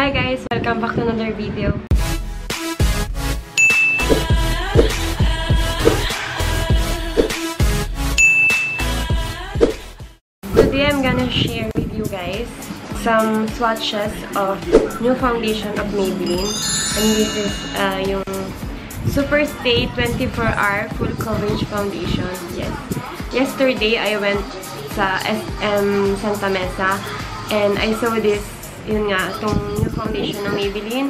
Hi guys! Welcome back to another video. Today I'm gonna share with you guys some swatches of new foundation of Maybelline. And this is uh, yung Super Stay 24-Hour Full Coverage Foundation. Yes. Yesterday, I went sa SM Santa Mesa and I saw this, yun nga, itong foundation ng Maybelline.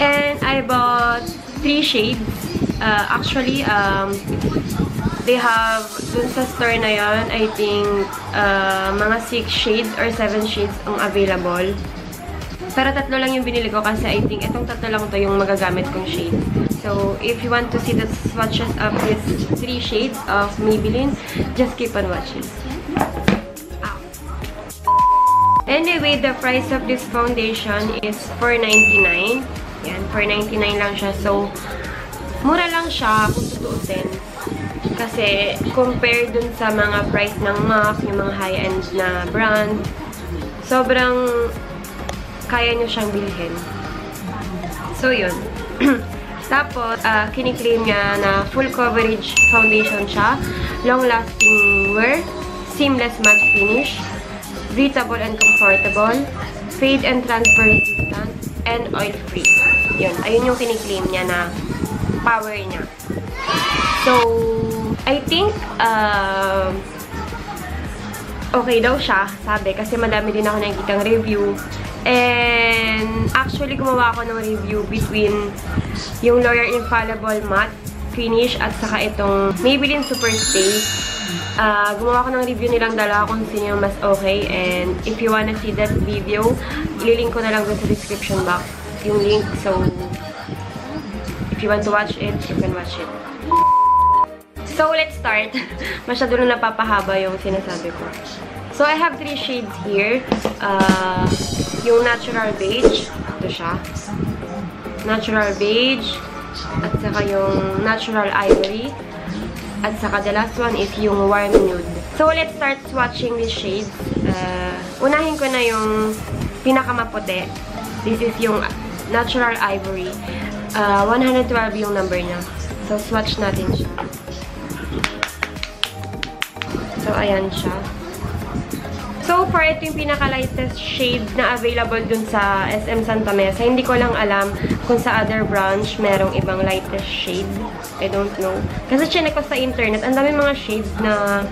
And I bought three shades. Uh, actually, um, they have, dun sa store na yon I think, uh, mga 6 shades or 7 shades ang available. Pero tatlo lang yung binili ko kasi I think itong tatlo lang to yung magagamit kong shade. So, if you want to see the swatches of these 3 shades of Maybelline, just keep on watching. Anyway, the price of this foundation is $4.99. Yan, $4.99 lang siya. So, mura lang siya kung tutuusin. Kasi, compare dun sa mga price ng MAC, yung mga high-end na brand, sobrang kaya nyo siyang bilhin. So, yun. Tapos, uh, kiniklaim niya na full coverage foundation siya, long-lasting wear, seamless matte finish, breathable and comfortable, fade and transfer resistant, and oil-free. Yun. Ayun yung kiniklaim niya na power niya. So, I think, uh, okay daw siya, sabi, kasi madami din ako nakikitang review. And, actually, gumawa ako ng review between yung L'Oreal Infallible Matte Finish at saka itong Maybelline Super Stay. Uh, gumawa ko ng review nilang dalawa kung sino yung mas okay. And, if you wanna see that video, ililink ko na lang sa description box yung link. So, if you want to watch it, you can watch it. So, let's start. Masyado na napapahaba yung sinasabi ko. So, I have three shades here. Uh, yung natural beige. Ito siya. Natural beige. At saka yung natural ivory. At saka the last one is yung warm nude. So, let's start swatching these shades. Uh, unahin ko na yung pinakamaputi. This is yung natural ivory. Uh, 112 yung number niya. So, swatch natin siya. So, ayan siya. So far, ito yung pinaka-lightest shade na available dun sa SM Santa Mesa. Hindi ko lang alam kung sa other branch merong ibang lightest shade. I don't know. Kasi chinek ko sa internet, ang dami mga shades na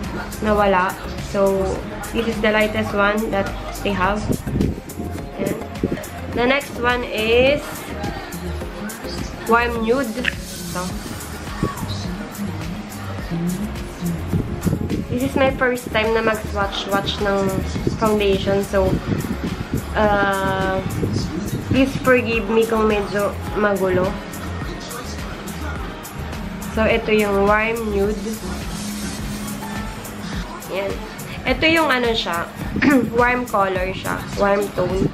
nawala. So, this is the lightest one that they have. Ayan. The next one is Warm Nude. So, This is my first time na mag-swatch-watch ng foundation. So, uh, please forgive me kung medyo magulo. So, ito yung warm nude. Yan. Ito yung ano siya, warm color siya. Warm tone.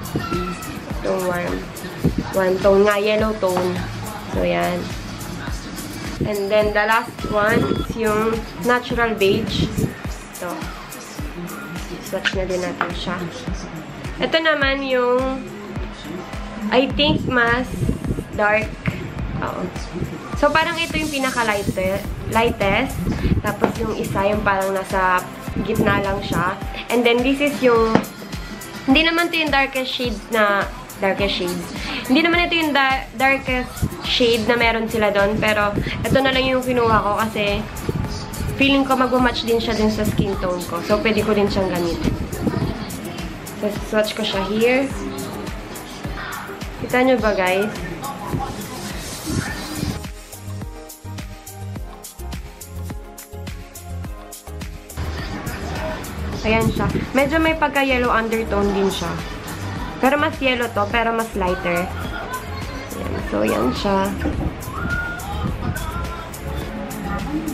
Itong warm. Warm tone nga, yellow tone. So, yan. And then, the last one is yung natural beige. Ito. Swatch na din natin siya. Ito naman yung I think mas dark. Oo. So, parang ito yung pinaka-lightest. Lightest. Tapos yung isa yung parang nasa gitna lang siya. And then, this is yung hindi naman ito yung darkest shades na darkest shades. Hindi naman ito yung da darkest shade na meron sila doon. Pero, ito na lang yung kinuha ko kasi feeling ko mag-match din siya din sa skin tone ko. So, pwede ko din siyang gamitin. So, swatch ko siya here. Kita nyo ba, guys? Ayan siya. Medyo may pagka-yellow undertone din siya. Pero mas yellow to, pero mas lighter. Ayan. So, yan siya.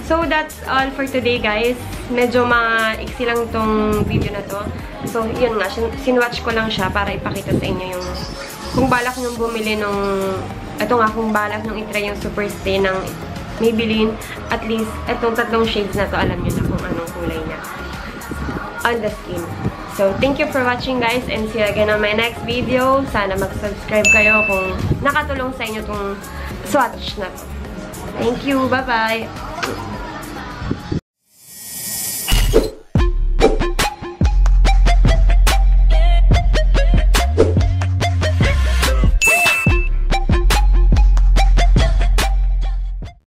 So, that's all for today, guys. Medyo maiksi lang tong video na to. So, yun nga. Sinwatch ko lang siya para ipakita sa inyo yung kung balak nyo bumili nung ito nga, kung balak nung itry yung Super Stay ng Maybelline, at least, itong tatlong shades na to, alam nyo na kung anong kulay niya on the skin. So, thank you for watching guys and see you again on my next video. Sana mag-subscribe kayo kung nakatulong sa inyo tong swatch na. Thank you. Bye-bye.